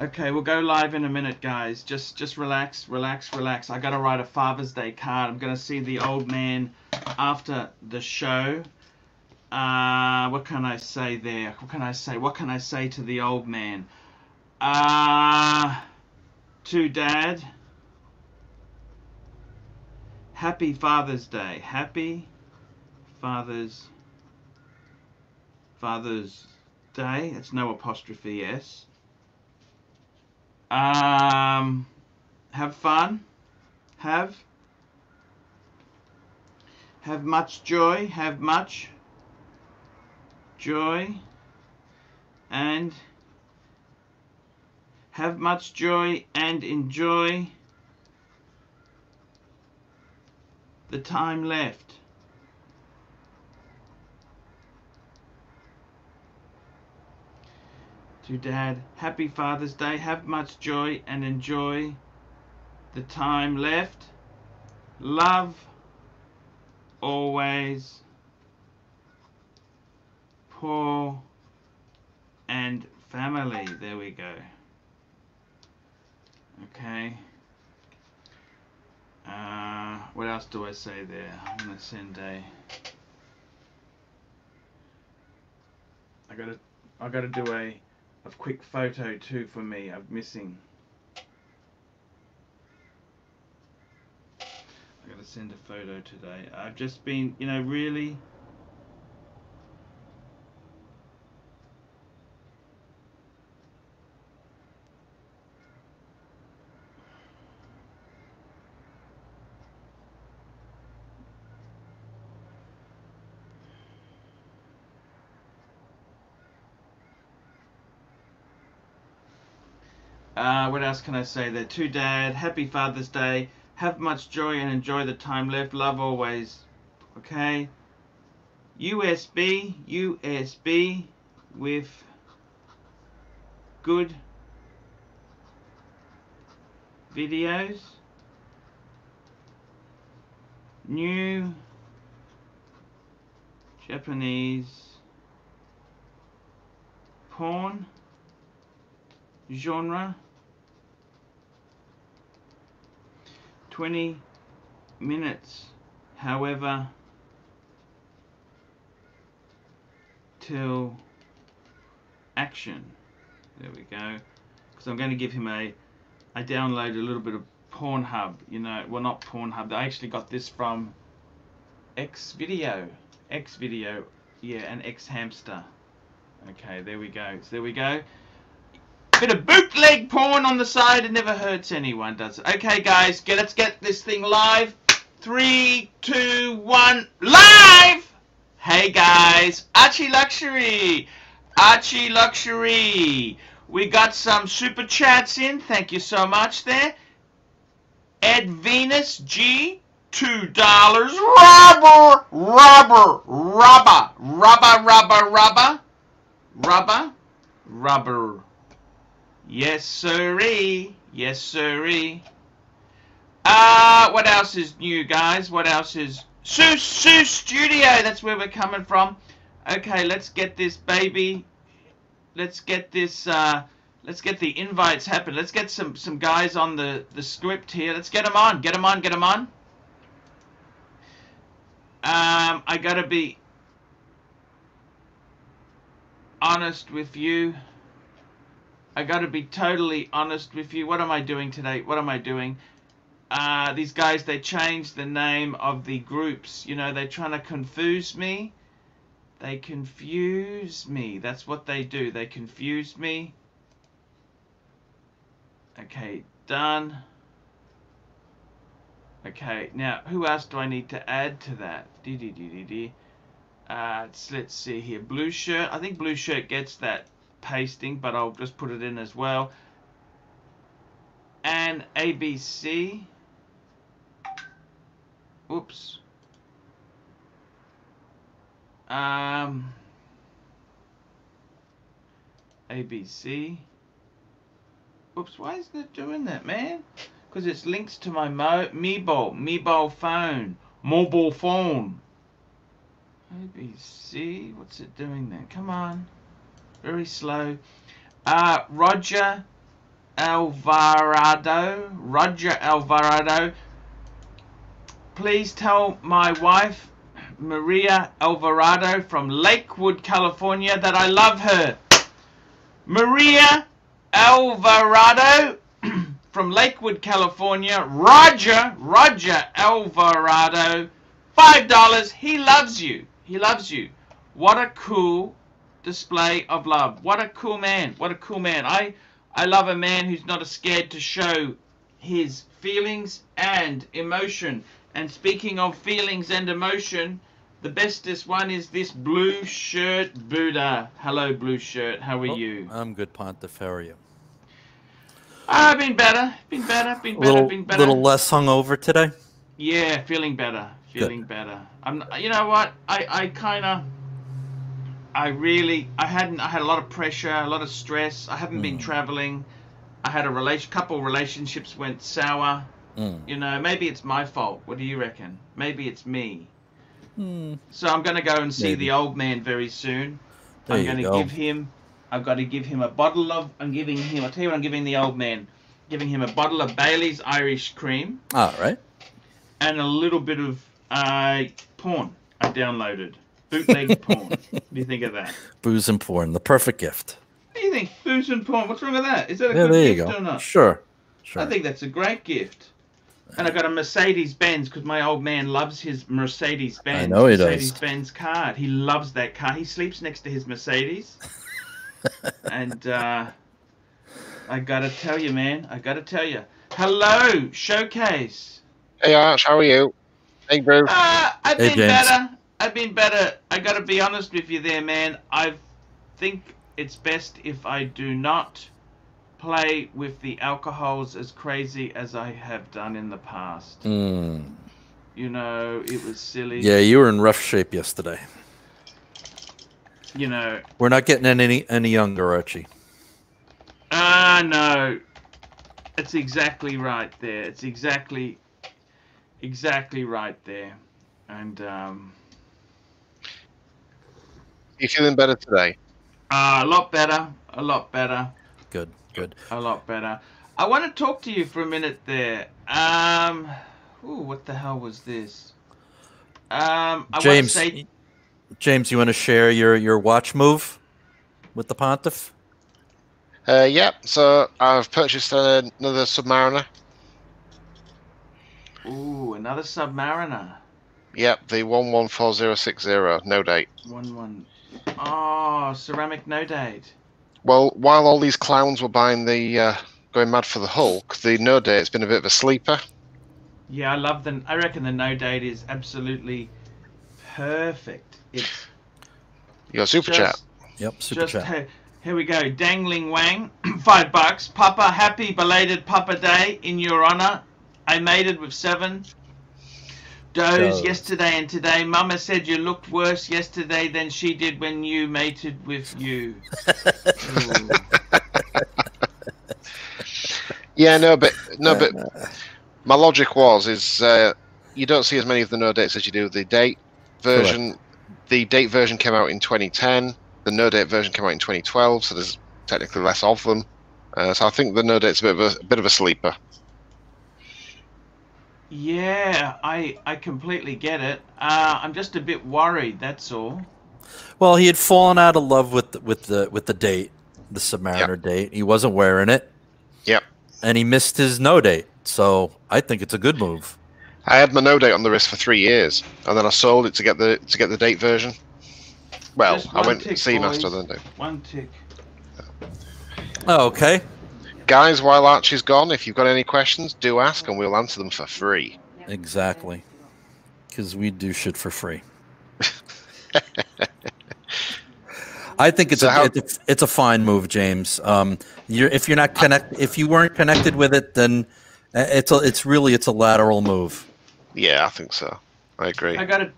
Okay, we'll go live in a minute, guys. Just just relax, relax, relax. I gotta write a Father's Day card. I'm gonna see the old man after the show. Uh, what can I say there? What can I say? What can I say to the old man? Uh, to Dad. Happy Father's Day. Happy Father's Father's Day. It's no apostrophe S. Um, have fun. Have. Have much joy. Have much joy. And have much joy and enjoy the time left. To Dad, Happy Father's Day. Have much joy and enjoy the time left. Love always. Paul and family. There we go. Okay. Uh, what else do I say there? I'm gonna send a. I gotta. I gotta do a a quick photo too for me of missing. I gotta send a photo today. I've just been, you know, really Uh, what else can I say there? To Dad, Happy Father's Day. Have much joy and enjoy the time left. Love always. Okay. USB, USB with good videos. New Japanese porn genre 20 minutes, however, till action. There we go. Because I'm going to give him a, I downloaded a little bit of Pornhub, you know, well not Pornhub, I actually got this from X Video, X Video, yeah, and X Hamster. Okay, there we go. So there we go. Bit of bootleg porn on the side, it never hurts anyone, does it? Okay, guys, get, let's get this thing live. Three, two, one, live! Hey, guys, Archie Luxury. Archie Luxury. We got some super chats in. Thank you so much there. Ed Venus G, two dollars. Rubber, rubber, rubber, rubber, rubber, rubber, rubber, rubber. Yes, sirree. Yes, sirree. Uh, what else is new, guys? What else is... Sue, Sue Studio! That's where we're coming from. Okay, let's get this baby. Let's get this, uh... Let's get the invites happen. Let's get some, some guys on the, the script here. Let's get them on. Get them on, get them on. Um, I gotta be honest with you. I got to be totally honest with you. What am I doing today? What am I doing? Uh, these guys, they changed the name of the groups. You know, they're trying to confuse me. They confuse me. That's what they do. They confuse me. Okay, done. Okay, now who else do I need to add to that? Dee dee dee dee dee. Uh, let's, let's see here. Blue shirt. I think blue shirt gets that pasting, but I'll just put it in as well. And ABC. Oops. Um, ABC. Oops, why isn't it doing that, man? Because it's links to my mo mobile, mobile phone, mobile phone. ABC, what's it doing then? Come on very slow. Uh, Roger Alvarado. Roger Alvarado. Please tell my wife, Maria Alvarado from Lakewood, California, that I love her. Maria Alvarado from Lakewood, California. Roger, Roger Alvarado. Five dollars. He loves you. He loves you. What a cool display of love. What a cool man. What a cool man. I I love a man who's not scared to show his feelings and emotion. And speaking of feelings and emotion, the bestest one is this blue shirt Buddha. Hello, blue shirt. How are Oh, you? I'm good, Pontefario. I've ah, been better. Been better. Been better. little, been better. little less hungover today. Yeah, feeling better. Feeling better. I'm. You know what? I. I kind of. I really. I hadn't. I had a lot of pressure, a lot of stress. I haven't been Mm. traveling. I had a relation. Couple relationships went sour. Mm. You know, maybe it's my fault. What do you reckon? Maybe it's me. Mm. So I'm going to go and see Maybe. the old man very soon. There I'm going to go. give him. I've got to give him a bottle of. I'm giving him. I'll tell you what I'm giving the old man. Giving him a bottle of Bailey's Irish Cream All right. and a little bit of uh, porn I downloaded. Bootleg porn. What do you think of that? Booze and porn, the perfect gift. What do you think? Booze and porn. What's wrong with that? Is that a Yeah, good there you gift go. or not? Sure. Sure. I think that's a great gift. And I got a Mercedes Benz because my old man loves his Mercedes Benz. I know he does. Mercedes Benz car. He loves that car. He sleeps next to his Mercedes. and uh, I gotta tell you, man. I gotta tell you. Hello, Showcase. Hey Arch, how are you? Hey Bruce. Uh, I've Hey, been James. better. I've been better. I gotta be honest with you there, man. I think it's best if I do not play with the alcohols as crazy as I have done in the past. Mm. You know, it was silly. Yeah, you were in rough shape yesterday. You know, We're not getting any any younger, Archie. ah, no. It's exactly right there. It's exactly, exactly right there. And, um, You feeling better today? uh, a lot better. A lot better. Good, good. A lot better. I want to talk to you for a minute there. Um, ooh, what the hell was this? Um, I James, want to say, James, you want to share your your watch move with the Pontiff? Uh, yeah, so I've purchased uh, another Submariner. ooh, another Submariner. Yep, the 114060, no date. One one. Oh, ceramic no date. Well, while all these clowns were buying the, uh, going mad for the Hulk, the no date's been a bit of a sleeper. Yeah, I love the. I reckon the no date is absolutely perfect. It's Your super just, chat. Yep, super just chat. here, here we go. Dangling Wang, five bucks. Papa, happy belated Papa Day in your honor. I made it with seven. Doze Doze. yesterday and today. Mama said you looked worse yesterday than she did when you mated with you. Yeah, no, but no, but my logic was is uh, you don't see as many of the no dates as you do the date version. The date version came out in 2010. The no date version came out in 2012, so there's technically less of them. Uh, so I think the no date's a bit of a, a bit of a sleeper. Yeah, I I completely get it. Uh, I'm just a bit worried. That's all. Well, he had fallen out of love with the, with the with the date, the Submariner date. He wasn't wearing it. Yep. And he missed his no date. So I think it's a good move. I had my no date on the wrist for three years, and then I sold it to get the to get the date version. Well, I went tick, Seamaster boys. then. One tick. Oh, okay. Guys, while Archie's gone, if you've got any questions, do ask, and we'll answer them for free. Exactly. Because we do shit for free. I think it's So a, how- it's a it's a fine move, James. Um, you're if you're not connect if you weren't connected with it, then uh, it's a, it's really it's a lateral move. Yeah, I think so. I agree. I gotta,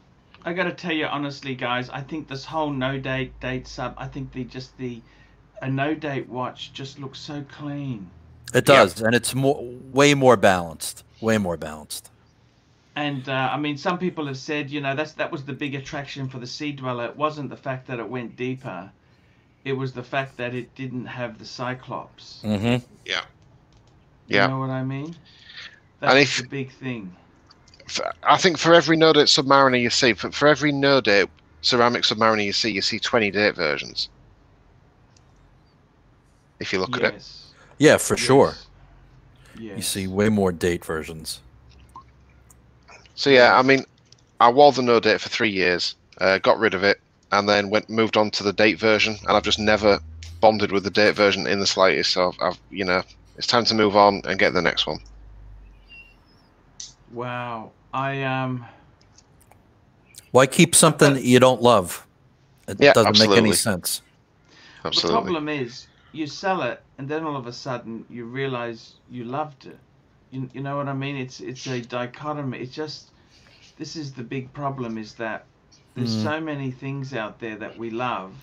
I gotta tell you honestly, guys. I think this whole no date date sub. I think the just the a no date watch just looks so clean. It Yeah. does, and it's more way more balanced. Way more balanced. And uh, I mean, some people have said, you know, that's that was the big attraction for the Sea Dweller. It wasn't the fact that it went deeper; it was the fact that it didn't have the Cyclops. Mm-hmm. Yeah. Yeah. You know what I mean? And That's if- the big thing. For- I think for every no date Submariner you see, for, for every no date ceramic Submariner you see, you see 20 date versions. If you look at it. Yeah, for sure. Yes. You see way more date versions. So yeah, I mean, I wore the no date for three years, uh, got rid of it, and then went moved on to the date version, and I've just never bonded with the date version in the slightest. So I've, I've you know, it's time to move on and get the next one. Wow. I um. Why keep something that you don't love? It Yeah, doesn't make any sense. Absolutely. The problem is, you sell it, and then all of a sudden you realize you loved it. You, you know what I mean? It's it's a dichotomy. It's just this is the big problem is that there's Mhm. so many things out there that we love,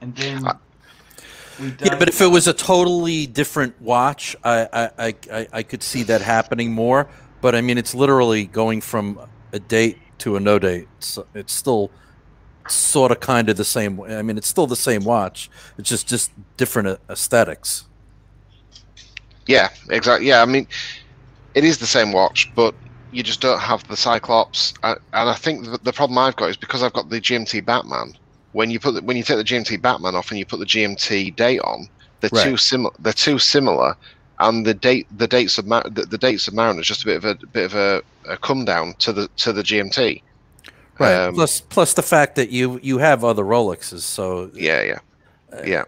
and then I- we don't. Yeah, but if it was a totally different watch, I, I, I, I, I could see that happening more. But I mean, it's literally going from a date to a no date. So it's still sort of kind of the same. way. I mean, it's still the same watch. It's just just different aesthetics. Yeah, exactly. Yeah, I mean, it is the same watch, but you just don't have the Cyclops. Uh, and I think the, the problem I've got is because I've got the GMT Batman. When you put the, when you take the GMT Batman off and you put the GMT date on, they're Right. too similar. They're too similar, and the date the dates of Ma- the, the dates of Mariner is just a bit of a bit of a, a come down to the to the GMT. Right. Um, plus plus the fact that you you have other Rolexes. So Yeah, yeah, yeah.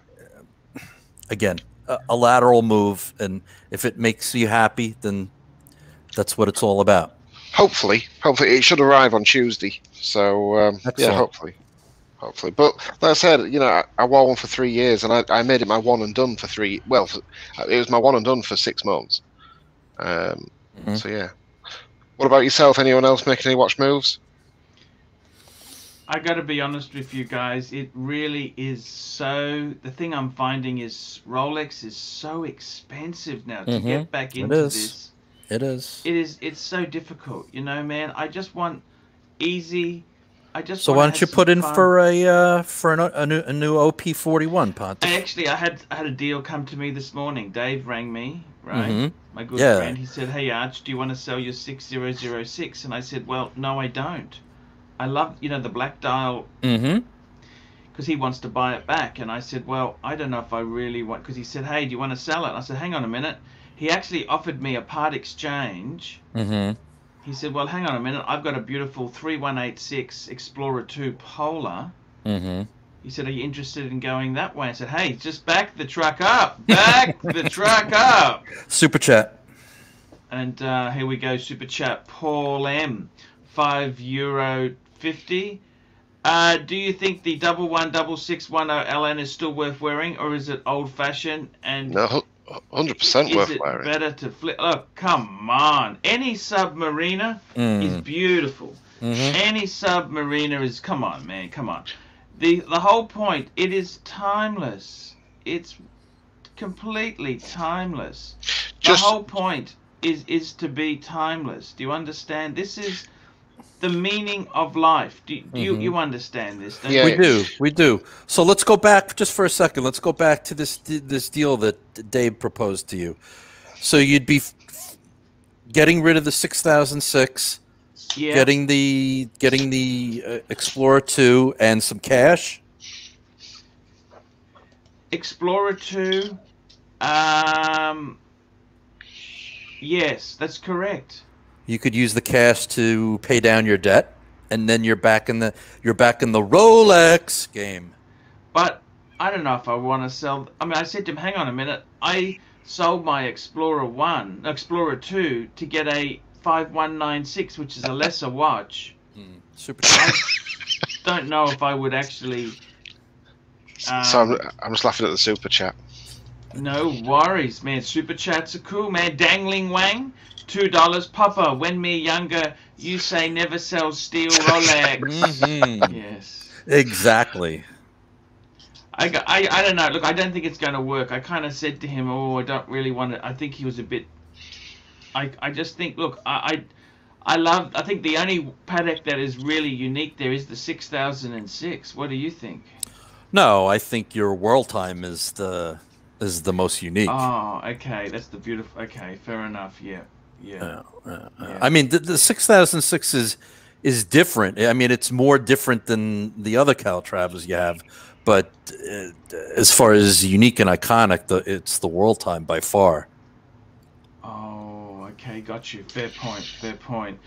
again, a, a lateral move, and if it makes you happy, then that's what it's all about. Hopefully, hopefully it should arrive on Tuesday. So um, yeah, hopefully, hopefully. But like I said, you know, I, I wore one for three years, and I, I made it my one and done for three. Well, for, it was my one and done for six months. Um, Mhm. So yeah. What about yourself? Anyone else making any watch moves? I got to be honest with you guys. It really is so. The thing I'm finding is Rolex is so expensive now to Mhm. get back It into is. this. It is. It is. It's so difficult, you know, man. I just want easy. I just. So why don't you put in fun. for a uh, for an, a new a new OP forty one, Ponte? I actually, I had I had a deal come to me this morning. Dave rang me, right? Mhm. My good Yeah. friend. He said, "Hey Arch, do you want to sell your six zero zero six?" And I said, "Well, no, I don't. I love, you know, the black dial Mm-hmm. because he wants to buy it back. And I said, well, I don't know if I really want. Because he said, hey, do you want to sell it? And I said, hang on a minute. He actually offered me a part exchange. Mm-hmm. He said, well, hang on a minute. I've got a beautiful 3186 Explorer 2 Polar. Mm-hmm. He said, are you interested in going that way? I said, hey, just back the truck up. Back the truck up. Super chat. And uh, here we go, super chat. Paul M, five euro fifty. Uh, do you think the double one double six one oh LN is still worth wearing, or is it old fashioned? And No, hundred percent worth it wearing. better to flip? Look, come on. Any Submariner is Mm. beautiful. Mm-hmm. Any Submariner is. Come on, man. Come on. The the whole point. It is timeless. It's completely timeless. Just the whole point is is to be timeless. Do you understand? This is the meaning of life. Do, do you Mhm. you understand this? don't Yeah, We do, we do. So let's go back just for a second. Let's go back to this this deal that Dave proposed to you. So you'd be f- f- getting rid of the six thousand six, Yeah. getting the getting the uh, Explorer two, and some cash. Explorer two. Um. Yes, that's correct. You could use the cash to pay down your debt, and then you're back in the you're back in the Rolex game. But I don't know if I want to sell. I mean, I said to him, "Hang on a minute. I sold my Explorer one, Explorer two, to get a five one nine six, which is a lesser watch. Super. I don't know if I would actually." Um, so I'm, I'm just laughing at the super chat. No worries, man. Super chats are cool, man. Dangling Wang, two dollars. Papa, when me younger, you say never sell steel Rolex. Mhm. yes. Exactly. I, got- I, I don't know. Look, I don't think it's going to work. I kind of said to him, "Oh, I don't really want to." I think he was a bit. I, I just think, look, I, I, I love. I think the only Patek that is really unique there is the six thousand and six. What do you think? No, I think your world time is the is the most unique. Oh, okay. That's the beautiful. Okay, fair enough. Yeah, yeah. Yeah, yeah, yeah. I mean, the, the 6006 is is different. I mean, it's more different than the other Calatravas you have, but uh, as far as unique and iconic, the, it's the World Time by far. Oh, okay. Got you. Fair point. Fair point.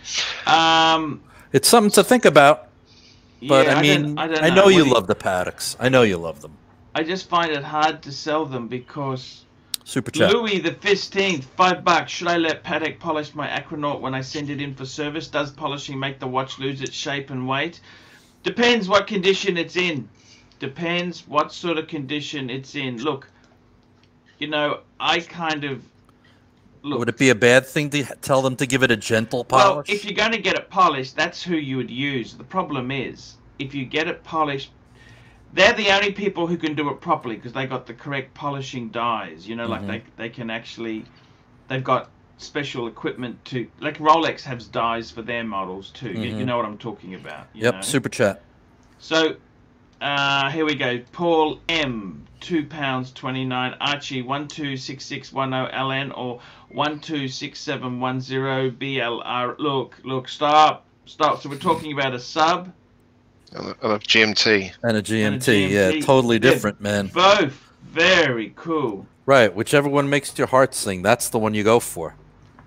Um. It's something to think about. But yeah, I don't- mean, I, don't know, What you do love the Pateks. I know you love them. I just find it hard to sell them because Super chat. Louis the fifteenth, five bucks. Should I let Patek polish my Aquanaut when I send it in for service? Does polishing make the watch lose its shape and weight? Depends what condition it's in. Depends what sort of condition it's in. Look, you know, I kind of look. Would it be a bad thing to tell them to give it a gentle polish? Well, if you're going to get it polished, that's who you would use. The problem is, if you get it polished, they're the only people who can do it properly because they got the correct polishing dyes. You know, like Mhm. they they can actually, they've got special equipment to like Rolex has dyes for their models too. You, you Mhm. know what I'm talking about. you yep, know? super chat. So, uh, here we go. Paul M, two pounds twenty nine. Archie one two six six one zero LN or one two six seven one zero BLR. Look, look, stop, stop. So we're talking about a sub. And a, and a GMT. And a GMT, And a yeah, GMT. totally Yeah. different, man. Both very cool. Right, whichever one makes your heart sing, that's the one you go for.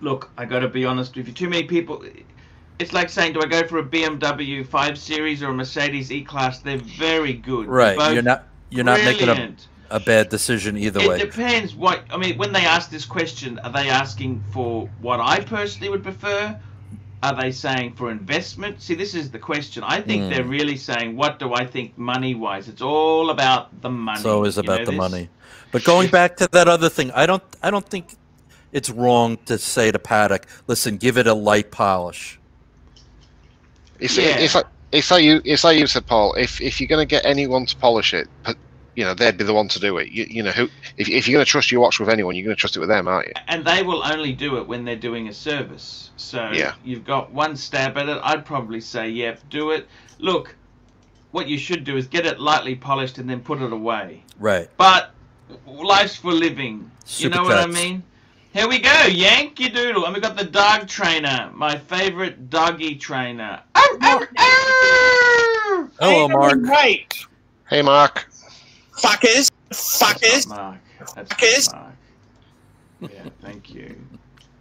Look, I got to be honest with you. Too many people. It's like saying, do I go for a BMW 5 Series or a Mercedes E-Class? They're very good. Right, you're not you're not making a, a bad decision either It way. It depends what I mean. When they ask this question, are they asking for what I personally would prefer? Are they saying for investment? See, this is the question. I think Hmm. they're really saying, what do I think money wise? It's all about the money. It's always You about know the this? money. But going back to that other thing, I don't I don't think it's wrong to say to Patek, listen, give it a light polish. It's, Yeah. it's like it's like you it's like you said, Paul. If if you're going to get anyone to polish it, but you know they'd be the one to do it. You, you know who if, if you're going to trust your watch with anyone, you're going to trust it with them, aren't you? And they will only do it when they're doing a service. So Yeah. you've got one stab at it. I'd probably say, yep, do it. Look, what you should do is get it lightly polished and then put it away. Right. But life's for living. Super you know what I mean? Here we go, Yankee Doodle. And we've got the dog trainer, my favorite doggy trainer. Arr, arr, arr! Hello, Mark. Right. Hey, Mark. Fuckers. Fuckers. Mark. That's Fuckers. Mark. Yeah, thank you.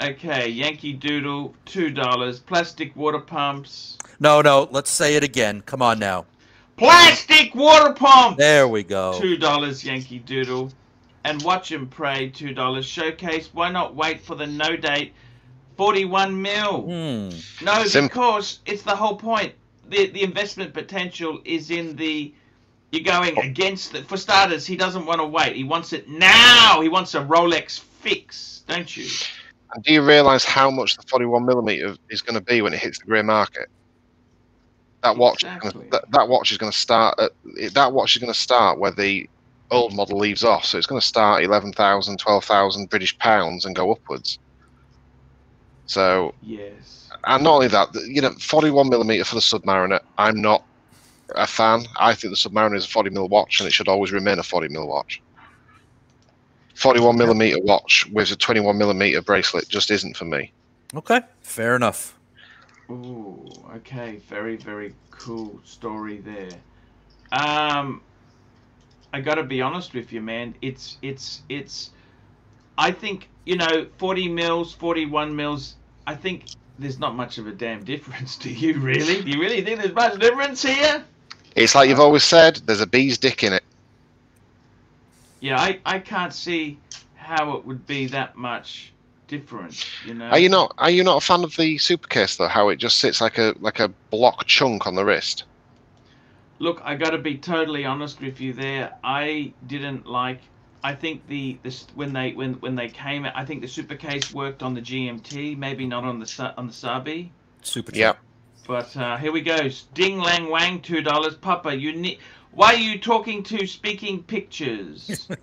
Okay, Yankee Doodle, two dollars. Plastic water pumps. No, no, let's say it again. Come on now. Plastic water pump. There we go. Two dollars, Yankee Doodle. And watch and pray, two dollars. Showcase. Why not wait for the no date? Forty-one mil. Hmm. No, Sim- because it's the whole point. The the investment potential is in the you're going against it. For starters, he doesn't want to wait. He wants it now. He wants a Rolex fix, don't you? And do you realise how much the 41 millimeter is going to be when it hits the grey market? That watch, is Exactly. gonna, that, that watch is going to start. At, that watch is going to start where the old model leaves off. So it's going to start 11,000, 12,000 British pounds and go upwards. So, Yes. and not only that, you know, 41 millimeter for the Submariner. I'm not a fan. I think the Submariner is a 40 mil watch, and it should always remain a 40 mil watch. 41 millimeter watch with a 21 millimeter bracelet just isn't for me. Okay, fair enough. Ooh, okay, very very cool story there. Um, I gotta be honest with you, man. It's it's it's. I think you know, forty mils, forty-one mils. I think there's not much of a damn difference. Do you really? Do you really think there's much difference here? It's like you've always said, there's a bee's dick in it. Yeah, I I can't see how it would be that much different. You know. Are you not? Are you not a fan of the super case though? How it just sits like a like a block chunk on the wrist. Look, I got to be totally honest with you there. I didn't like. I think the this when they when when they came, I think the super case worked on the GMT, maybe not on the Sa- on the Sabi. Super chat. Yep. But uh, here we go. Dangling Wang, two dollars. Papa, you need. Why are you talking to speaking pictures?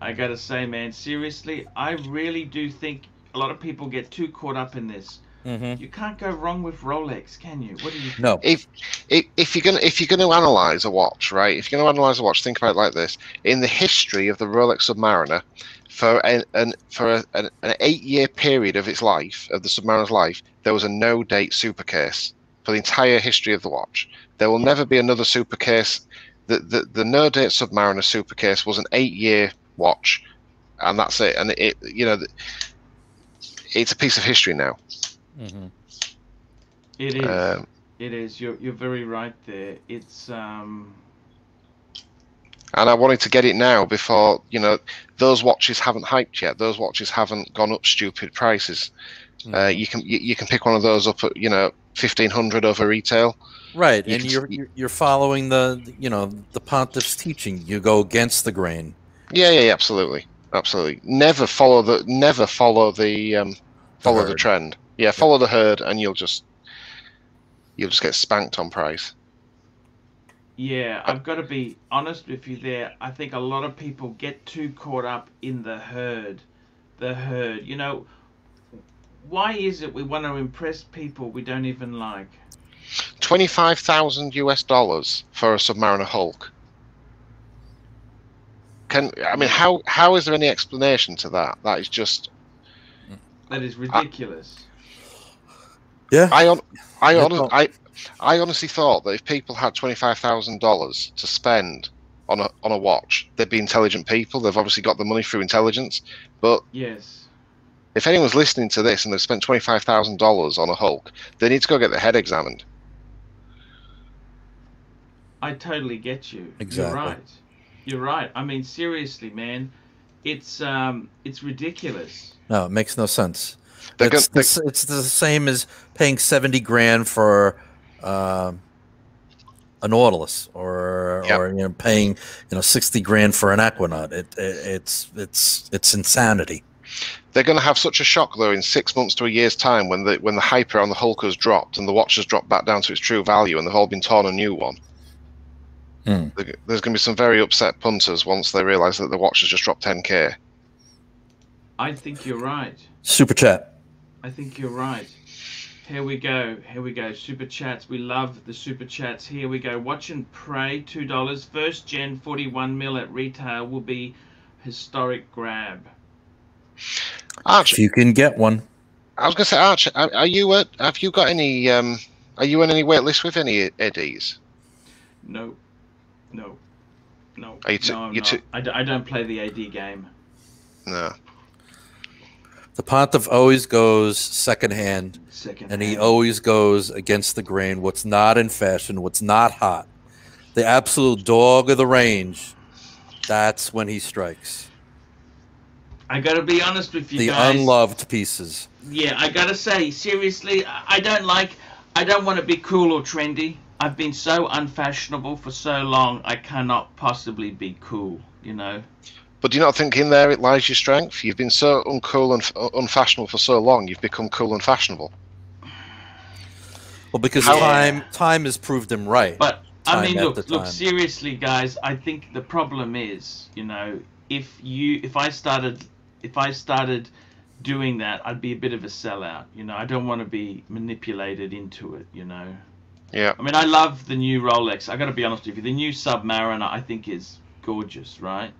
I gotta say, man, seriously, I really do think a lot of people get too caught up in this. hmm You can't go wrong with Rolex, can you? What do you? Think? No. if i- if you're gonna if you're gonna analyze a watch, right? If you're gonna analyze a watch, think about it like this: in the history of the Rolex Submariner, for an, an for a, an, an eight year period of its life, of the Submariner's life, there was a no date super case for the entire history of the watch. There will never be another super case. The the, the no date Submariner super case was an eight year watch, and that's it. And it, you know, it's a piece of history now. hmm It is. Um, it is. You're you're very right there. It's um. and I wanted to get it now before you know those watches haven't hyped yet. Those watches haven't gone up stupid prices. Uh, you can you, you can pick one of those up at you know fifteen hundred over retail. Right, You and can- you're you're- you're following the you know the pontiff's teaching. You go against the grain. Yeah, yeah, yeah, absolutely, absolutely. Never follow the never follow the um, follow the herd. trend. Yeah, follow the herd, and you'll just you'll just get spanked on price. Yeah, uh, I've got to be honest with you there. I think a lot of people get too caught up in the herd. The herd. You know, why is it we want to impress people we don't even like? Twenty five thousand US dollars for a Submariner Hulk. Can I mean how how is there any explanation to that? That is just That is ridiculous. Yeah, I on, I, Yeah, hon- well- I I honestly thought that if people had twenty five thousand dollars to spend on a on a watch, they'd be intelligent people. They've obviously got the money through intelligence. But Yes. if anyone's listening to this and they've spent twenty five thousand dollars on a Hulk, they need to go get their head examined. I totally get you. Exactly. You're right. You're right. I mean, seriously, man, it's um, it's ridiculous. no, it makes no sense. They're It's, gonna, the, it's the same as paying seventy grand for um, a Nautilus, or Yep. or you know paying you know sixty grand for an Aquanaut. It, it it's it's it's insanity. they're going to have such a shock though in six months to a year's time when the when the hype around the Hulk has dropped and the watch has dropped back down to its true value and they've all been torn a new one. Hmm. There's going to be some very upset punters once they realise that the watch has just dropped 10k. I think you're right. Super chat. I think you're right. Here we go. Here we go. Super chats. We love the super chats. Here we go. Watch and pray. Two dollars. First gen 41 mil at retail will be historic grab. Arch, If you can get one, I was going to say, Arch, are, are you at, have you got any? Um, are you on any wait list with any eddies? No. No. No. Are you too- no, I'm you not. too- I, d- I don't play the AD game. No. The pontiff always goes second hand, and he always goes against the grain. What's not in fashion, what's not hot, the absolute dog of the range. That's when he strikes. I gotta be honest with you the guys. unloved pieces. Yeah, I gotta say, seriously, I don't like. I don't want to be cool or trendy. I've been so unfashionable for so long. I cannot possibly be cool. You know. But do you not think in there it lies your strength? You've been so uncool and uh, unfashionable for so long, you've become cool and fashionable. Well, because How- time time has proved him right. But I mean, look, look. Seriously, guys. I think the problem is, you know, if you, if I started, if I started doing that, I'd be a bit of a sellout. You know, I don't want to be manipulated into it. You know. Yeah. I mean, I love the new Rolex. I got to be honest with you. The new Submariner, I think, is gorgeous, right?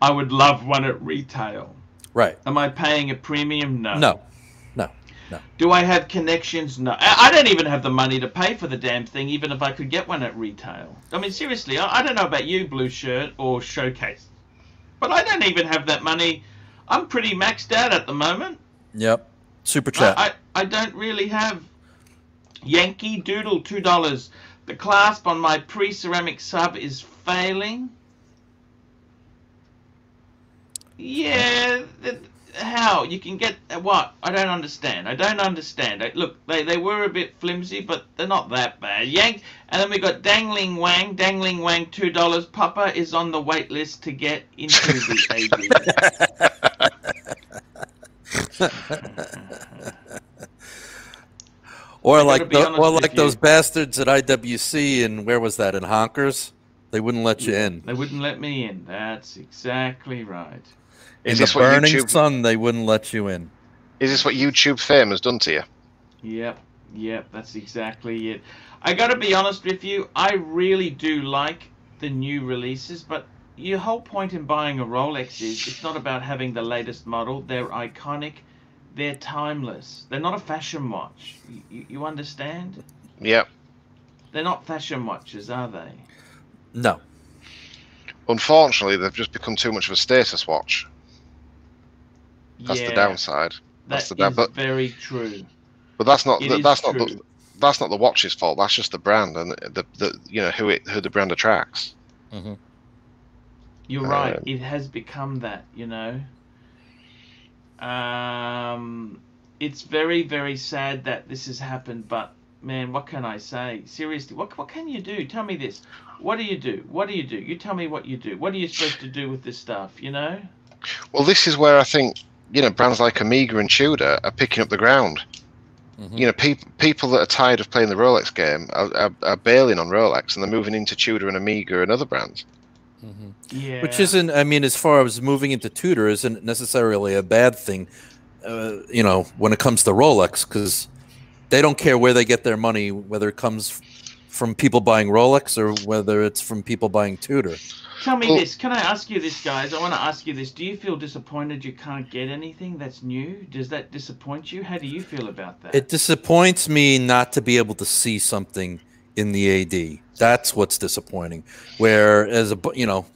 I would love one at retail. right. Am I paying a premium? No. No. No. No. Do I have connections? No. I, I don't even have the money to pay for the damn thing, even if I could get one at retail. I mean, seriously, I, I don't know about you, Blue Shirt or Showcase, but I don't even have that money. I'm pretty maxed out at the moment. Yep. Super chat. I, I, I don't really have Yankee Doodle two dollars. The clasp on my pre-ceramic sub is failing. Yeah, th- how you can get uh, what? I don't understand. I don't understand. I, look, they they were a bit flimsy, but they're not that bad. Yank, and then we got Dangling Wang. Dangling Wang two dollars. Papa is on the wait list to get into the AD. or I like the, or with like you. those bastards at IWC and where was that in Honkers? They wouldn't let you in. They wouldn't let me in. That's exactly right. In Is the this what burning YouTube- sun, they wouldn't let you in. Is this what YouTube fame has done to you? Yep. Yep, that's exactly it. I got to be honest with you. I really do like the new releases, but your whole point in buying a Rolex is it's not about having the latest model. They're iconic. They're timeless. They're not a fashion watch. You, you understand? Yep. They're not fashion watches, are they? No. Unfortunately, they've just become too much of a status watch. That's yeah, the downside. That's that the down- is but- very true. But that's not It the, is that's not the that's not the watch's fault. That's just the brand and the, the you know who it who the brand attracts. hmm You're right. Um, It has become that, you know. Um, it's very, very sad that this has happened, but man, what can I say? Seriously, what what can you do? Tell me this. What do you do? What do you do? You tell me what you do. What are you supposed to do with this stuff? You know? Well, this is where I think you know brands like Omega and Tudor are picking up the ground. Mhm. You know, people people that are tired of playing the Rolex game are, are, are bailing on Rolex and they're moving into Tudor and Omega and other brands. hmm Yeah. Which isn't, I mean, as far as moving into Tudor, isn't necessarily a bad thing, uh, you know, when it comes to Rolex, because they don't care where they get their money, whether it comes from people buying Rolex or whether it's from people buying Tudor. Tell me Well- this. Can I ask you this, guys? I want to ask you this. Do you feel disappointed you can't get anything that's new? Does that disappoint you? How do you feel about that? It disappoints me not to be able to see something in the AD. That's what's disappointing. Where as a you know,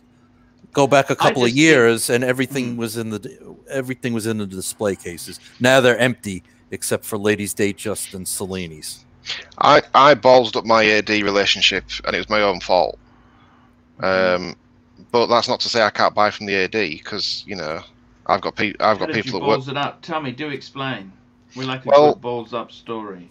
go back a couple of just think- years and everything Mm. was in the everything was in the display cases. Now they're empty except for Ladies Datejust and Cellini's. I I ballsed up my AD relationship and it was my own fault. Um, but that's not to say I can't buy from the AD because you know I've got pe- I've How got people that work. balls it up? Tell me. Do explain. We like a Well- good balls up story.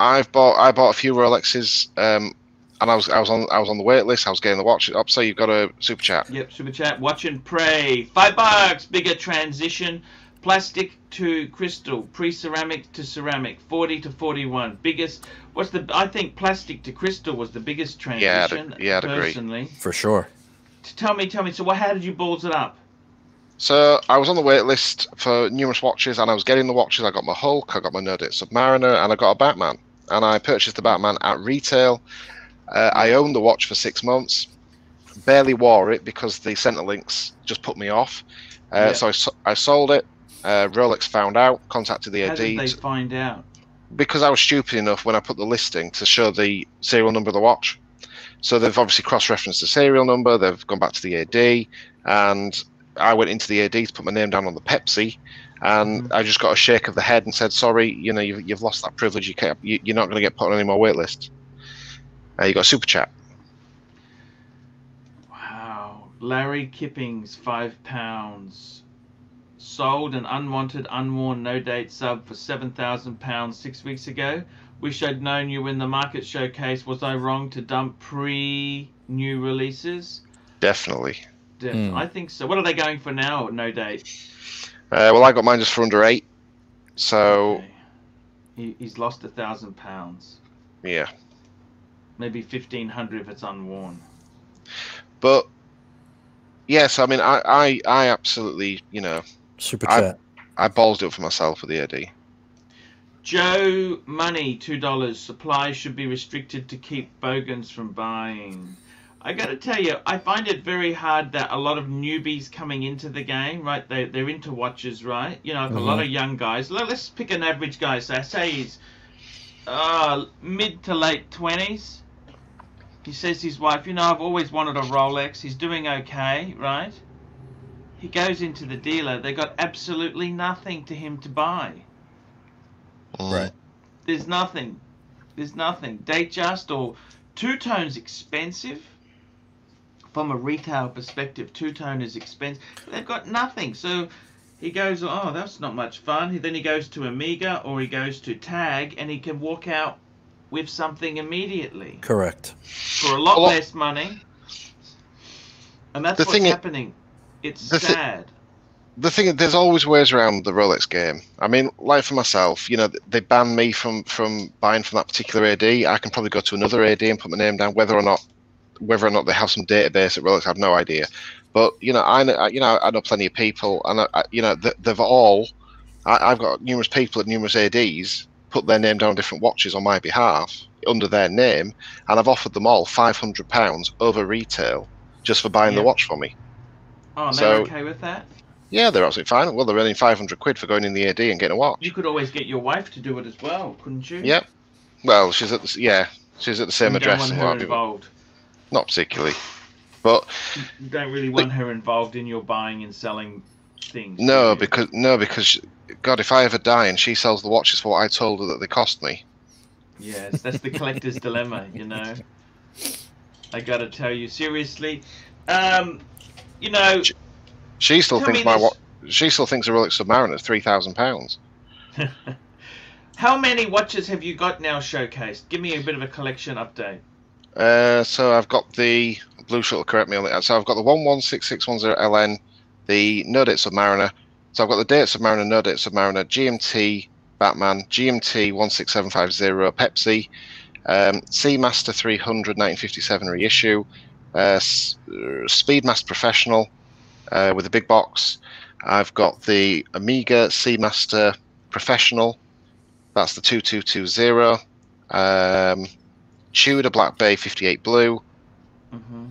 I've bought I bought a few Rolexes, um, and I was I was on I was on the wait list. I was getting the watch up. So you've got a super chat. Yep, super chat. Watch and pray. Five bucks. Bigger transition. Plastic to crystal. Pre-ceramic to ceramic. Forty to forty-one. Biggest. What's the? I think plastic to crystal was the biggest Yeah, I'd- transition. yeah, I'd agree. personally. For sure. Tell me, tell me. So, what? How did you balls it up? So I was on the wait list for numerous watches, and I was getting the watches. I got my Hulk, I got my No Date Submariner, and I got a Batman. And I purchased the Batman at retail. Uh, I owned the watch for six months. Barely wore it because the center links just put me off. Uh, Yeah. So I, so- I sold it. Uh, Rolex found out, contacted the How AD did they find out? because I was stupid enough when I put the listing to show the serial number of the watch. So they've obviously cross-referenced the serial number. They've gone back to the AD, and I went into the AD to put my name down on the Pepsi, and Mhm. I just got a shake of the head and said, "Sorry, you know, you've, you've lost that privilege. You can't, you, you're not going to get put on any more wait list." Uh, you got a super chat. Wow. Larry Kippings, five pounds. Sold an unwanted, unworn, no date sub for seven thousand pounds six weeks ago. Wish I'd known you when the market showcase. Was I wrong to dump pre new releases? Definitely. Def- Hmm. I think so. What are they going for now? No date. Uh, well, I got mine just for under eight. So Okay. He, he's lost a thousand pounds. yeah, Maybe fifteen hundred if it's unworn. but yes, I mean, I, I, I absolutely, you know, Super I- chat. I ballsed it for myself with the AD. Joe Money, two dollars. Supplies should be restricted to keep bogans from buying. I got to tell you, I find it very hard that a lot of newbies coming into the game, right? They they're into watches, right? You know, like a lot of young guys. Let- Let's pick an average guy. So I say he's uh, mid to late twenties. He says to his wife, you know, I've always wanted a Rolex. He's doing okay, right? He goes into the dealer. They got absolutely nothing to him to buy. Mm. Right. There's nothing. There's nothing. Datejust or two tones expensive. From a retail perspective, two tone is expensive. They've got nothing. So he goes, oh, that's not much fun. He- Then he goes to Omega or he goes to Tag, and he can walk out with something immediately Correct. for a lot Well, less money. And that's the what's thing i- happening. It's the thi- sad. the thing is, there's always ways around the Rolex game. I mean, like for myself, you know, they ban me from from buying from that particular AD. I can probably go to another AD and put my name down, whether or not whether or not they have some database at Rolex. I have no idea. But you know, I know, you know, I know plenty of people, and I, I, you know, they've all. I, I've got numerous people at numerous ADs put their name down on different watches on my behalf under their name, and I've offered them all five hundred pounds over retail just for buying the watch for me. Oh, and So- they're okay with that? Yeah, they're absolutely fine. Well, they're earning five hundred quid for going in the AD and getting a watch. You could always get your wife to do it as well, couldn't you? Yep. Well, she's at the, yeah, she's at the same You don't address want and her what have you. involved. Not particularly, but You don't really want her involved in your buying and selling things. no, because no, because God, if I ever die and she sells the watches for what I told her that they cost me, Yes, that's the collector's dilemma, you know. I gotta tell you, seriously. Um, you know, she still thinks my watch. She still thinks a Rolex Submariner is three thousand pounds. how many watches have you got now showcased? Give me a bit of a collection update. Uh, so I've got the blue shuttle. Correct me on that. So I've got the one one six six one zero LN, the No Date Submariner. So I've got the Date Submariner, No Date Submariner, GMT Batman, GMT one six seven five zero Pepsi, um, Seamaster 300 1957 reissue, uh, uh, Speedmaster Professional uh, with a big box. I've got the Omega Seamaster Professional. That's the 2220. Um, Tudor Black Bay 58 Blue. Mm-hmm.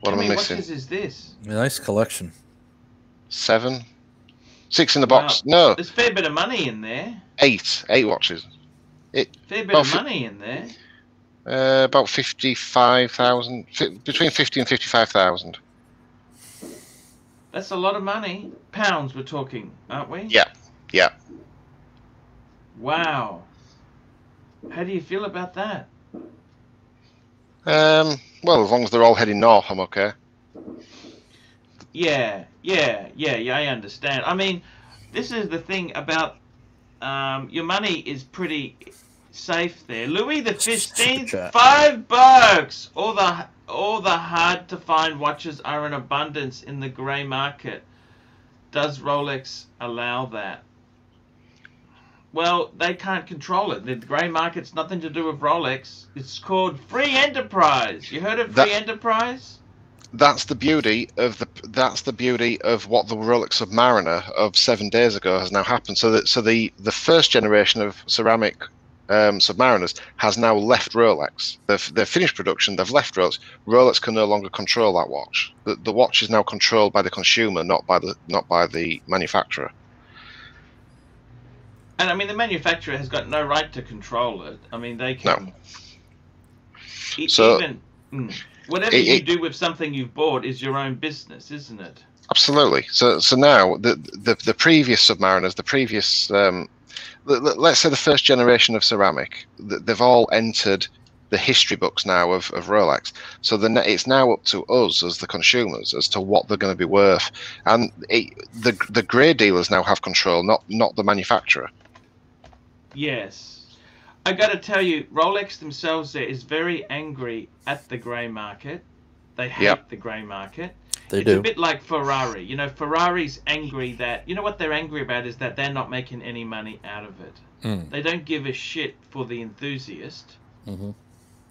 What How am I many missing? watches is this? Nice collection. Seven? Six in the box? Wow. No, There's a fair bit of money in there. eight. Eight watches. Fair bit Oh, of money in there. Uh, about 55,000. Fi- between 50 and 55,000. That's a lot of money. Pounds, we're talking, aren't we? Yeah, yeah. Wow. How do you feel about that? Um, well, as long as they're all heading north, I'm okay. Yeah, yeah, yeah, yeah. I understand. I mean, this is the thing about um, your money is pretty safe there. Louis the Fifteenth, five bucks. All the all the hard to find watches are in abundance in the grey market. Does Rolex allow that? Well, they can't control it. The grey market's nothing to do with Rolex. It's called free enterprise. You heard of That- free enterprise? That's the beauty of the. That's the beauty of what the Rolex Submariner of seven days ago has now happened. So that so the the first generation of ceramic um, Submariners has now left Rolex. They've they've finished production. They've left Rolex. Rolex can no longer control that watch. The the watch is now controlled by the consumer, not by the not by the manufacturer. And I mean, the manufacturer has got no right to control it. I mean, they can. E- So- even mm, whatever It- you it- do with something you've bought is your own business, isn't it? Absolutely. So so now the the, the previous Submariners, the previous um, let's say the first generation of ceramic, they've all entered the history books now of, of Rolex. So the it's now up to us as the consumers as to what they're going to be worth, and it, the the grey dealers now have control, not not the manufacturer. Yes. I got to tell you, Rolex themselves there is very angry at the grey market. They hate Yep. the grey market. They it's do. a bit like Ferrari. You know, Ferrari's angry that you know what they're angry about is that they're not making any money out of it. Mm. They don't give a shit for the enthusiast. Mhm.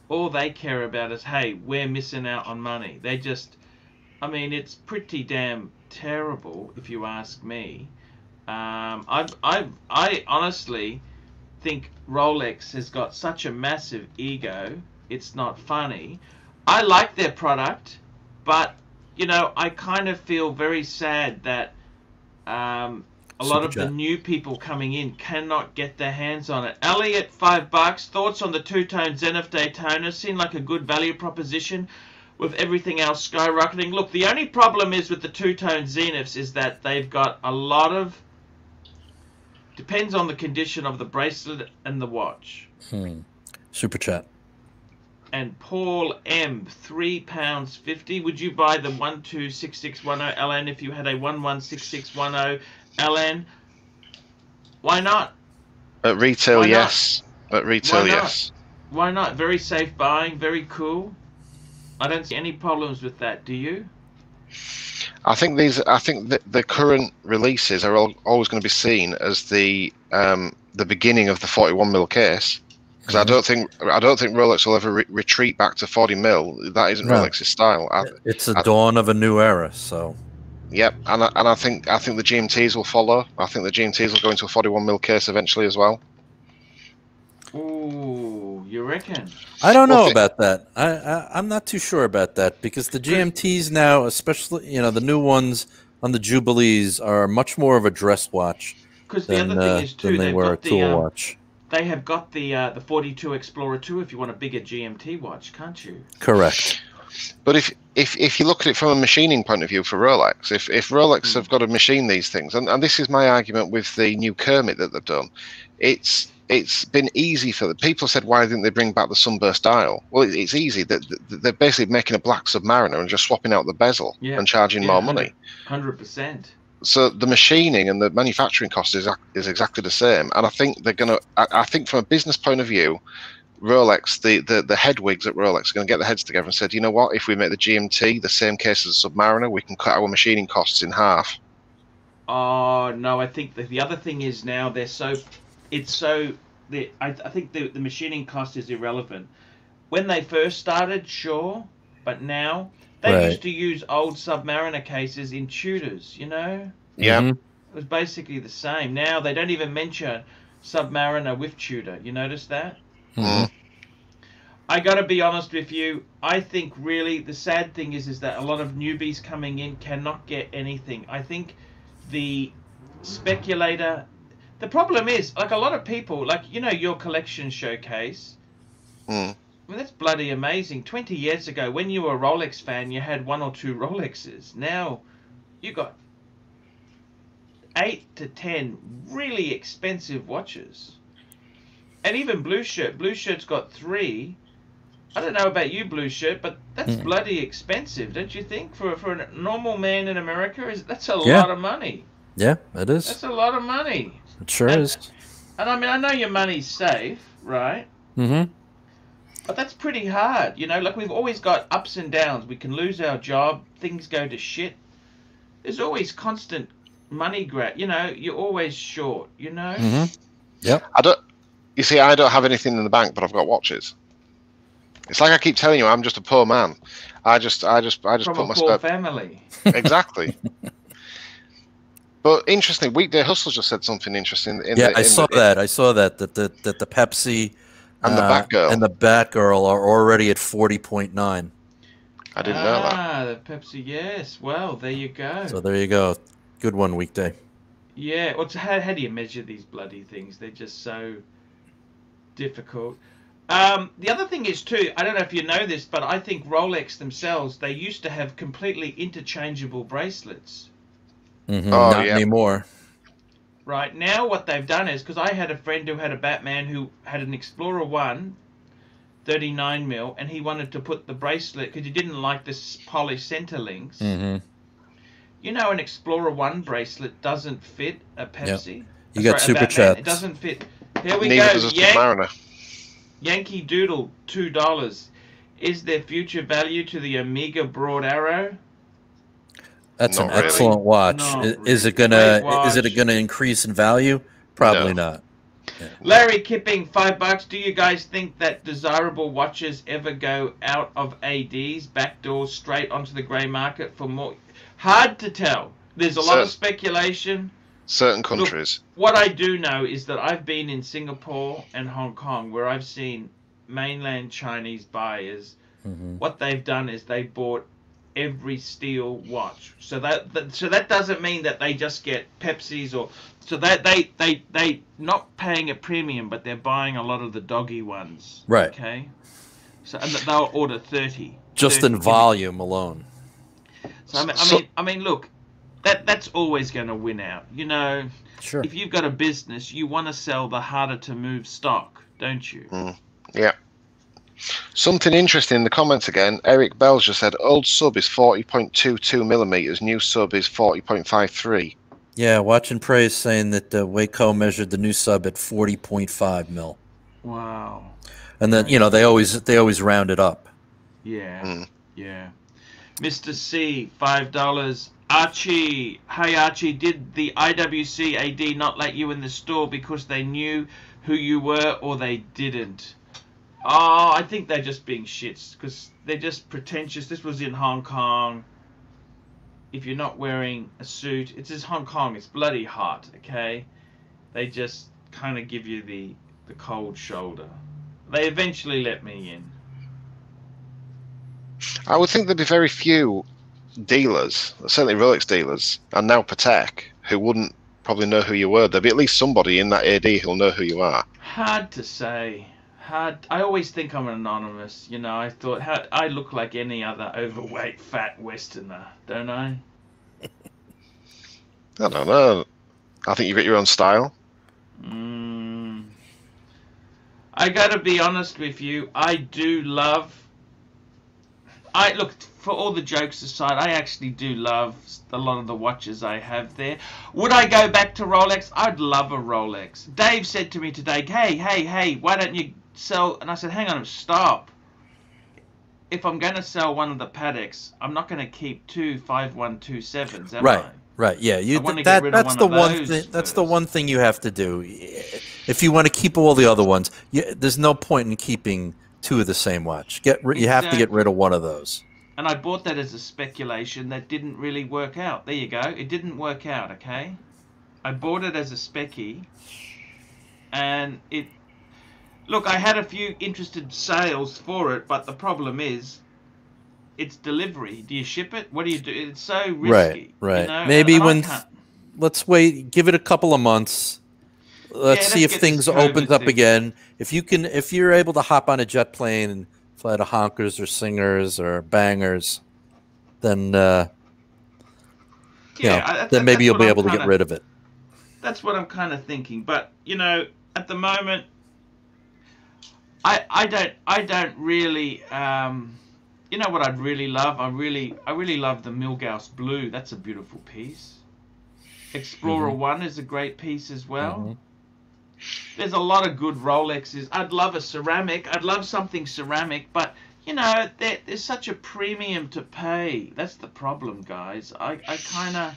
All they care about is, hey, we're missing out on money. They just, I mean, it's pretty damn terrible if you ask me. Um, I, I, I honestly think Rolex has got such a massive ego. It's not funny. I like their product, but you know, I kind of feel very sad that um, a lot of the new people coming in cannot get their hands on it. Elliot, five bucks. Thoughts on the two-tone Zenith Daytona? Seem like a good value proposition with everything else skyrocketing. Look, the only problem is with the two-tone Zeniths is that they've got a lot of depends on the condition of the bracelet and the watch. Hmm. Super chat. And Paul M, three pounds fifty. Would you buy the one two six six one zero LN if you had a one one six six one zero LN? Why not? At retail, Why not? yes. At retail, Why not? yes. Why not? Very safe buying, very cool. I don't see any problems with that. Do you? I think these. I think that the current releases are all, always going to be seen as the um, the beginning of the 41 mil case. Because I don't think I don't think Rolex will ever re- retreat back to 40 mil. That isn't No. Rolex's style. I, It's the dawn of a new era. So yep, and I, and I think I think the GMTs will follow. I think the GMTs will go into a 41 mil case eventually as well. Ooh, you reckon? I don't know Well, thi- about that. I, I I'm not too sure about that because the GMTs now, especially you know the new ones on the Jubilees, are much more of a dress watch Because the than, other thing uh, is too, they they've were a got the tool um, watch. They have got the uh, the 42 Explorer 2 if you want a bigger GMT watch, can't you? Correct. But if if if you look at it from a machining point of view for Rolex, if if Rolex Mm. have got to machine these things, and, and this is my argument with the new Kermit that they've done, it's it's been easy for the people said why didn't they bring back the sunburst dial? Well, it, it's easy. That they're basically making a black Submariner and just swapping out the bezel Yeah. and charging Yeah, more money. 100%. So the machining and the manufacturing cost is is exactly the same. And I think they're gonna. I, I think from a business point of view. Rolex, the, the, the headwigs at Rolex are going to get their heads together and said, you know what? If we make the GMT the same case as the Submariner, we can cut our machining costs in half. Oh no, I think that the other thing is now they're so, it's so. The I, I think the the machining cost is irrelevant. When they first started, sure, but now they Right. used to use old Submariner cases in Tudors. You know, Yeah. Mhm. it was basically the same. Now they don't even mention Submariner with Tudor. You notice that? Mhm. I gotta be honest with you. I think really the sad thing is is that a lot of newbies coming in cannot get anything. I think the speculator. The problem is like a lot of people like you know your collection showcase. Mm. I mean, that's bloody amazing. Twenty years ago, when you were a Rolex fan, you had one or two Rolexes. Now, you got eight to ten really expensive watches, and even Blue Shirt. Blue Shirt's got three. I don't know about you, Blue Shirt, but that's Mhm. bloody expensive, don't you think? For for a normal man in America, is that's a Yeah. lot of money. Yeah, it is. That's a lot of money. It sure and- is. And I mean, I know your money's safe, right? Mm-hmm. But that's pretty hard, you know. Like we've always got ups and downs. We can lose our job, things go to shit. There's always constant money grab. You know, you're always short. You know. Mm-hmm. I don't. You see, I don't have anything in the bank, but I've got watches. It's like I keep telling you, I'm just a poor man. I just, I just, I just From put a my poor stuff family. exactly. But interesting, Weekday Hustle just said something interesting. In Yeah, the, I saw the, that. I saw that that the that the Pepsi And the uh, Batgirl. and the Batgirl are already at forty point nine. I didn't know that. Ah, the Pepsi. Yes. Well, there you go. So there you go. Good one, weekday. Yeah. Well, how how do you measure these bloody things? They're just so difficult. Um, the other thing is too. I don't know if you know this, but I think Rolex themselves they used to have completely interchangeable bracelets. Mm-hmm. Oh, Not yeah. anymore. Right now, what they've done is because I had a friend who had a Batman who had an Explorer One, 39 mil, and he wanted to put the bracelet because he didn't like this polished center links. Mm-hmm. You know, an Explorer One bracelet doesn't fit a Pepsi. You got super Batman. chats. It doesn't fit. Here we Neither go. Yan- Submariner. Yankee Doodle, two dollars. Is there future value to the Omega Broad Arrow? That's an really. excellent watch. Not Is it gonna Great is it gonna increase in value? Probably not. Larry Kipping, five bucks. Do you guys think that desirable watches ever go out of ADs, back doors, straight onto the grey market for more? Hard to tell. There's a lot So- of speculation. Certain countries. What I do know is that I've been in Singapore and Hong Kong where I've seen mainland Chinese buyers. hmm What they've done is they bought every steel watch. So that, that so that doesn't mean that they just get Pepsis or so that they they they not paying a premium, but they're buying a lot of the doggy ones. Right. Okay. So and that they'll order thirty. Just 30 in volume alone. So I mean, I mean, I mean, look, that that's always going to win out. You know, Sure. if you've got a business, you want to sell the harder to move stock, don't you? Mm. Something interesting in the comments again. Eric Bell just said old sub is 40.22 millimeters, new sub is 40.53. Yeah, Watch and Praise saying that uh, Waco measured the new sub at forty point five mil, Wow. and then you know they always they always round it up. Yeah. Mm. Yeah. Mr. C, five dollars. Archie, hey Archie, did the IWC AD not let you in the store because they knew who you were or they didn't? Oh, I think they're just being shits because they're just pretentious. This was in Hong Kong. If you're not wearing a suit, it's just Hong Kong. It's bloody hot, okay? They just kind of give you the the cold shoulder. They eventually let me in. I would think there'd be very few dealers, certainly Rolex dealers, and now Patek, who wouldn't probably know who you were. There'd be at least somebody in that AD who'll know who you are. Hard to say. Hard. I always think I'm anonymous. You know, I thought how, I look like any other overweight fat Westerner, don't I? I don't know. I think you've got your own style. Mm. I gotta be honest with you. I do love. I look for all the jokes aside. I actually do love a lot of the watches I have there. Would I go back to Rolex? I'd love a Rolex. Dave said to me today, "Hey, hey, hey, why don't you sell?" And I said, "Hang on, stop. If I'm going to sell one of the Pateks, I'm not going to keep two five one two sevens, am Right. I?" Right. Yeah. You. That, get rid of that's one the one. Thing, that's the one thing you have to do. If you want to keep all the other ones, you, there's no point in keeping two of the same watch. Get. ri- You have to get rid of one of those. And I bought that as a speculation that didn't really work out. There you go. It didn't work out, okay? I bought it as a specky and it Look, I had a few interested sales for it, but the problem is it's delivery. Do you ship it? What do you do? It's so risky. right. You know? Maybe and when- Let's wait. Give it a couple of months. Let's let's see if things opens up thing. again. If you can, if you're able to hop on a jet plane and fly to Honkers or Singers or Bangers, then uh, you yeah, know, I- then maybe you'll be able to kinda- get rid of it. that's what I'm kind of thinking. But you know, at the moment, I I don't I don't really um, you know what I'd really love. I really I really love the Milgauss Blue. That's a beautiful piece. Explorer Mhm. One is a great piece as well. Mhm. There's a lot of good Rolexes. I'd love a ceramic. I'd love something ceramic, but you know, there, there's such a premium to pay. That's the problem, guys. I, I kind of.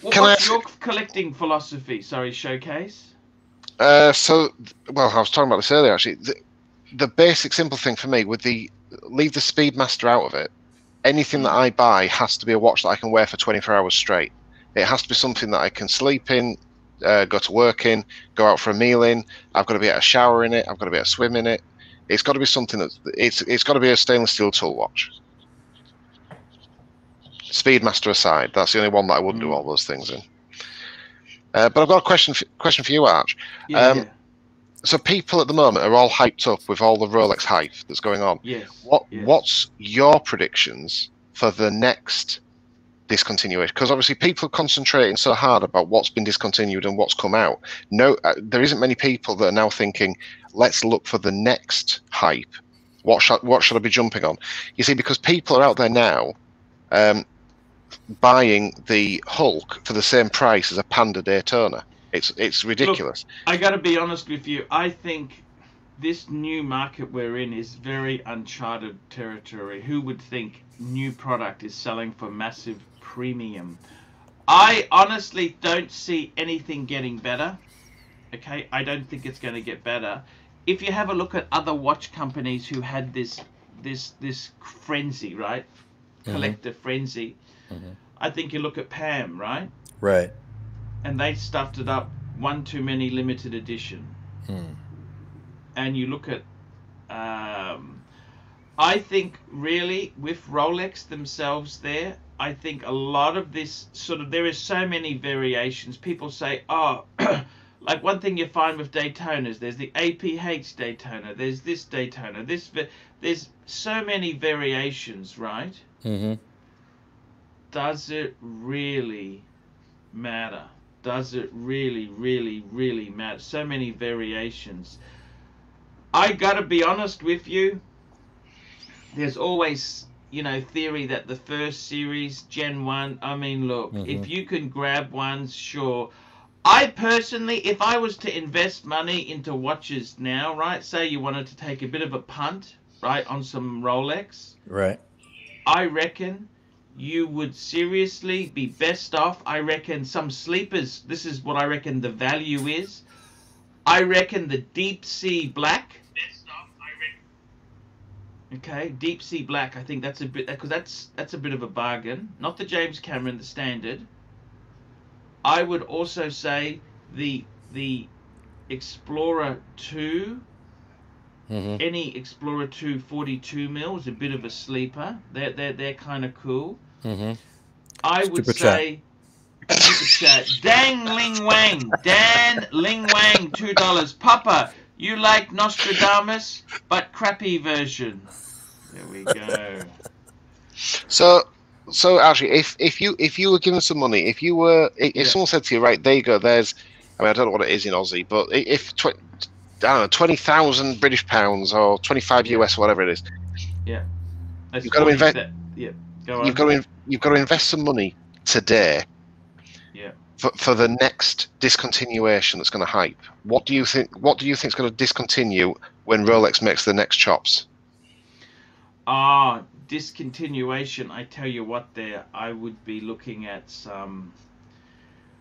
Can I What's ask- your collecting philosophy? Sorry, showcase. Uh, so, well, I was talking about this earlier. Actually, the, the basic simple thing for me would the leave the Speedmaster out of it. Anything that I buy has to be a watch that I can wear for 24 hours straight. It has to be something that I can sleep in, uh, go to work in, go out for a meal in. I've got to be able to shower in it. I've got to be able to swim in it. It's got to be something that's it's it's got to be a stainless steel tool watch. Speedmaster aside, that's the only one that I wouldn't do Mm. all those things in. Uh, but I've got a question for, question for you, Arch. Yeah, Um, yeah. So people at the moment are all hyped up with all the Rolex hype that's going on. Yes. What yes. what's your predictions for the next discontinuation? Because obviously people are concentrating so hard about what's been discontinued and what's come out. No, uh, there isn't many people that are now thinking, let's look for the next hype. What should what should I be jumping on? You see, because people are out there now. Um, buying the Hulk for the same price as a Panda Daytona. It's it's ridiculous. I got to be honest with you. I think this new market we're in is very uncharted territory. Who would think new product is selling for massive premium? I honestly don't see anything getting better. Okay, I don't think it's going to get better. If you have a look at other watch companies who had this this this frenzy, right? Mhm. Collector frenzy. Mhm. I think you look at Pam, right? Right. And they stuffed it up one too many limited edition Hmm. and you look at um, I think really with Rolex themselves there I think a lot of this sort of there is so many variations people say oh like one thing you find with Daytonas there's the APH Daytona there's this Daytona this there's so many variations right hmm does it really matter? Does it really, really, really matter? So many variations. I gotta be honest with you. There's always, you know, theory that the first series, Gen 1, I mean, look, Mhm. if you can grab one, sure. I personally, if I was to invest money into watches now, right, say you wanted to take a bit of a punt, right, on some Rolex, Right. I reckon you would seriously be best off. I reckon some sleepers. This is what I reckon the value is. I reckon the deep sea black. Okay, deep sea black. I think that's a bit because that's that's a bit of a bargain. Not the James Cameron, the standard. I would also say the the Explorer 2, hmm any Explorer 2 42 mil is a bit of a sleeper. They're they're they're kind of cool. Hmm I would Super say. Dangling Wang, Dan Ling Wang, two dollars. Papa, you like Nostradamus, but crappy version. There we go. So, so actually, if if you if you were given some money, if you were if, Yeah. someone said to you, right, there you go, there's, I mean, I don't know what it is in Aussie, but i- if tw- I don't know, twenty thousand British pounds or twenty five US, whatever it is, That's You've got to 40 invent- that- Yeah, go you've got to in- you've got to invest some money today. Yeah. For, for the next discontinuation that's going to hype, what do you think? What do you think is going to discontinue when Rolex makes the next chops? Ah, discontinuation. I tell you what, there I would be looking at some.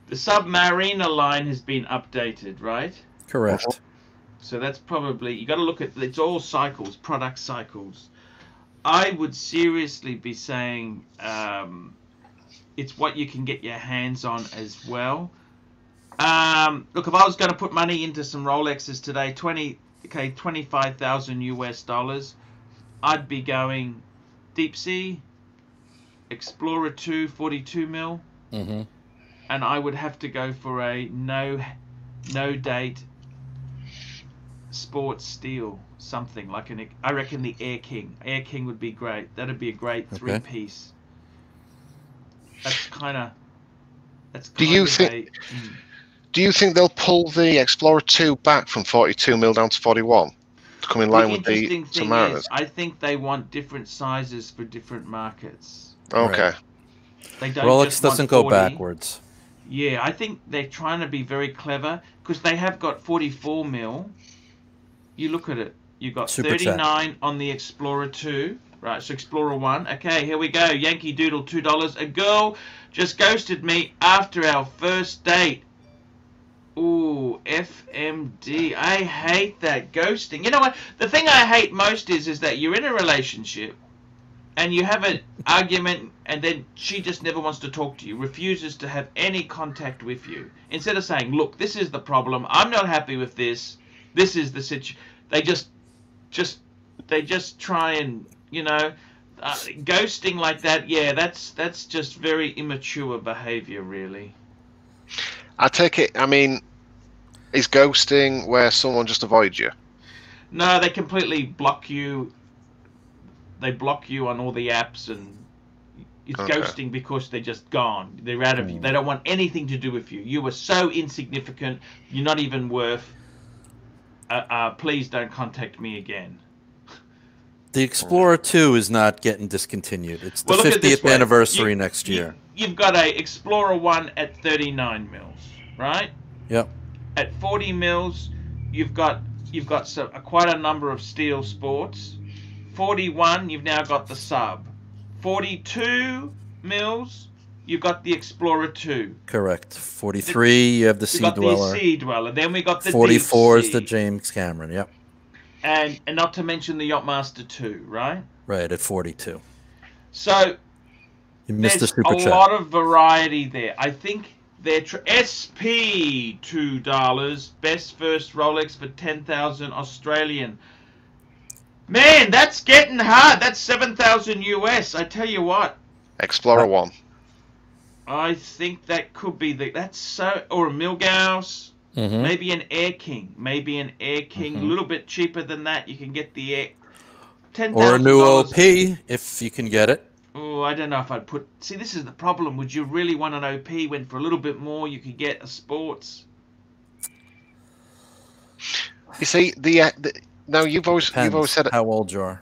The Submariner line has been updated, right? Correct. So that's probably you got to look at it's all cycles, product cycles. I would seriously be saying um, it's what you can get your hands on as well. Um, look, if I was going to put money into some Rolexes today, twenty okay, twenty five thousand US dollars, I'd be going Deep Sea, Explorer 2 42 mil, hmm and I would have to go for a no no date sports steel something like an I reckon the Air King Air King would be great that'd be a great three Okay. piece that's kind of that's Do you think- a- mm. Do you think they'll pull the Explorer 2 back from 42 mil down to 41 to come in line with the interesting thing Submariners? is I think they want different sizes for different markets Okay. they don't Rolex just doesn't go 40. backwards. Yeah, I think they're trying to be very clever because they have got 44 mil. You look at it. You got Super chat. 39 on the Explorer 2. Right, so Explorer 1. Okay, here we go. Yankee Doodle, $2. A girl just ghosted me after our first date. Ooh, FMD. I hate that ghosting. You know what? The thing I hate most is is that you're in a relationship and you have an argument and then she just never wants to talk to you, refuses to have any contact with you. Instead of saying, "Look, this is the problem. I'm not happy with this. This is the situation." They just just they just try and, you know, uh, ghosting like that. Yeah, that's that's just very immature behavior really. I take it, I mean, is ghosting where someone just avoids you? No, they completely block you. They block you on all the apps, and it's Okay. ghosting because they're just gone. They're out of you. They don't want anything to do with you. You are so insignificant. You're not even worth. Uh, uh, please don't contact me again. The Explorer 2 is not getting discontinued. It's the Well, look at it this 50th anniversary You- next you- year. You've got a Explorer one at 39 mils, right? Yep. At 40 mils, you've got you've got so, uh, quite a number of steel sports. 41, you've now got the sub. 42 mils, you've got the Explorer 2. Correct. 43, you have the We've Sea got Dweller. the Sea Dweller. Then we got the 44 Deep is the James Cameron. Yep. and and not to mention the Yachtmaster 2, right? Right, at 42. So You missed the There's super a chat. lot of variety there. I think they're tr- SP two dollars. Best first Rolex for ten thousand Australian. Man, that's getting hard. That's seven thousand US. I tell you what, Explorer 1. I think that could be the. That's so or a Milgauss. Mhm. Maybe an Air King. Maybe an Air King. A Mhm. little bit cheaper than that. You can get the Air. Ten Or a new. OP if you can get it. Oh, I don't know if I'd put. See, this is the problem. Would you really want an OP when for a little bit more you could get a sports? You see, the, uh, the now you've always Depends you've always said how old you are.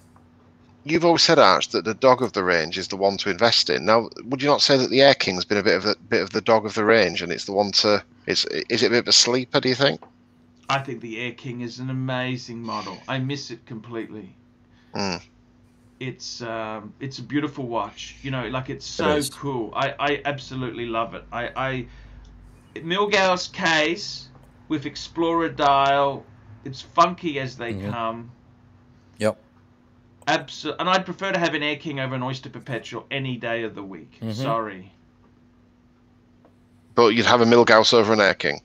You've always said Arch that the dog of the range is the one to invest in. Now, would you not say that the Air King's been a bit of a bit of the dog of the range, and it's the one to is is it a bit of a sleeper? Do you think? I think the Air King is an amazing model. I miss it completely. Mm. It's um, it's a beautiful watch. You know, like it's so is. cool. I, I absolutely love it. I, I Milgauss case with Explorer dial. It's funky as they Mhm. come. Yep. Absolutely, and I'd prefer to have an Air King over an Oyster Perpetual any day of the week. Mhm. Sorry. But you'd have a Milgauss over an Air King.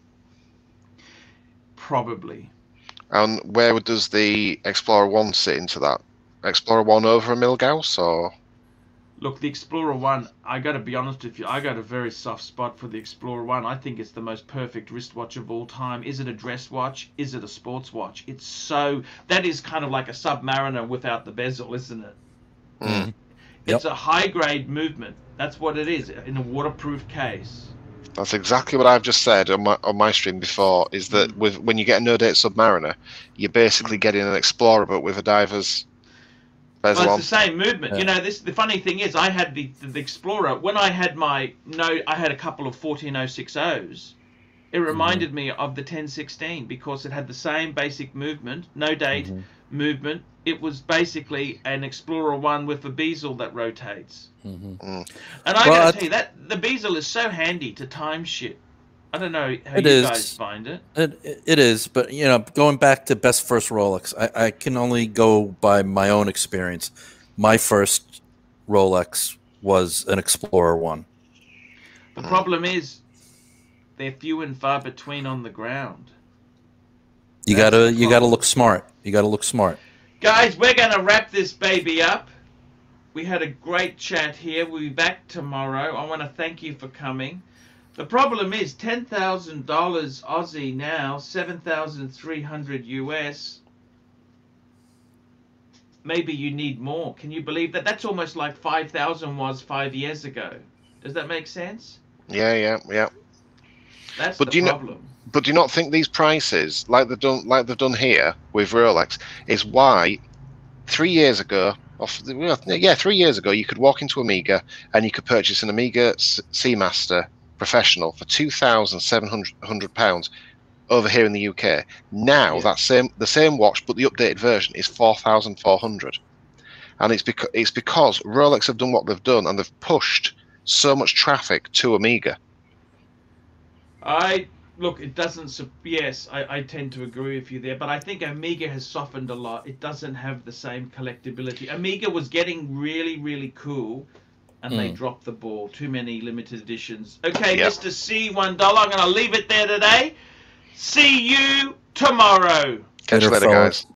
Probably. And where does the Explorer One sit into that? Explorer One over a Milgauss or? Look, the Explorer One. I got to be honest with you. I got a very soft spot for the Explorer One. I think it's the most perfect wristwatch of all time. Is it a dress watch? Is it a sports watch? It's so. That is kind of like a Submariner without the bezel, isn't it? Mm. It's a high grade movement. That's what it is in a waterproof case. That's exactly what I've just said on my on my stream before. Is that with when you get a no date Submariner, you're basically getting an Explorer but with a diver's bezel Well, on. it's the same movement. You know, this the funny thing is, I had the, the Explorer when I had my no, I had a couple of 14060s. It reminded me of the 1016 because it had the same basic movement, no date Mhm. movement. It was basically an Explorer one with a bezel that rotates. Mhm. And I Well, gotta I- tell you that the bezel is so handy to time shit. I don't know how It you is. guys find it. It, it is, but you know, going back to best first Rolex, I, I can only go by my own experience. My first Rolex was an Explorer one. The uh, problem is they're few and far between on the ground. You That's gotta you gotta look smart. You gotta look smart. Guys, we're going to wrap this baby up. We had a great chat here. We'll be back tomorrow. I want to thank you for coming. The problem is $10,000 Aussie now, 7,300 US. Maybe you need more. Can you believe that? That's almost like 5,000 was 5 years ago. Does that make sense? Yeah, yeah, yeah. That's But the do you know- problem. But do you not think these prices, like they've done, like they've done here with Rolex, is why three years ago, or f- yeah, three years ago, you could walk into Omega and you could purchase an Omega Seamaster Professional for two thousand seven hundred pounds over here in the UK. Now Yeah. that same the same watch, but the updated version is four thousand four hundred, and it's because it's because Rolex have done what they've done and they've pushed so much traffic to Omega. I look. It doesn't. Yes, I, I tend to agree with you there, but I think Omega has softened a lot. It doesn't have the same collectability. Omega was getting really, really cool, and they Mm. dropped the ball. Too many limited editions. Okay, Yep. Mr. C, one dollar. I'm going to leave it there today. See you tomorrow. Catch you Later, later, guys.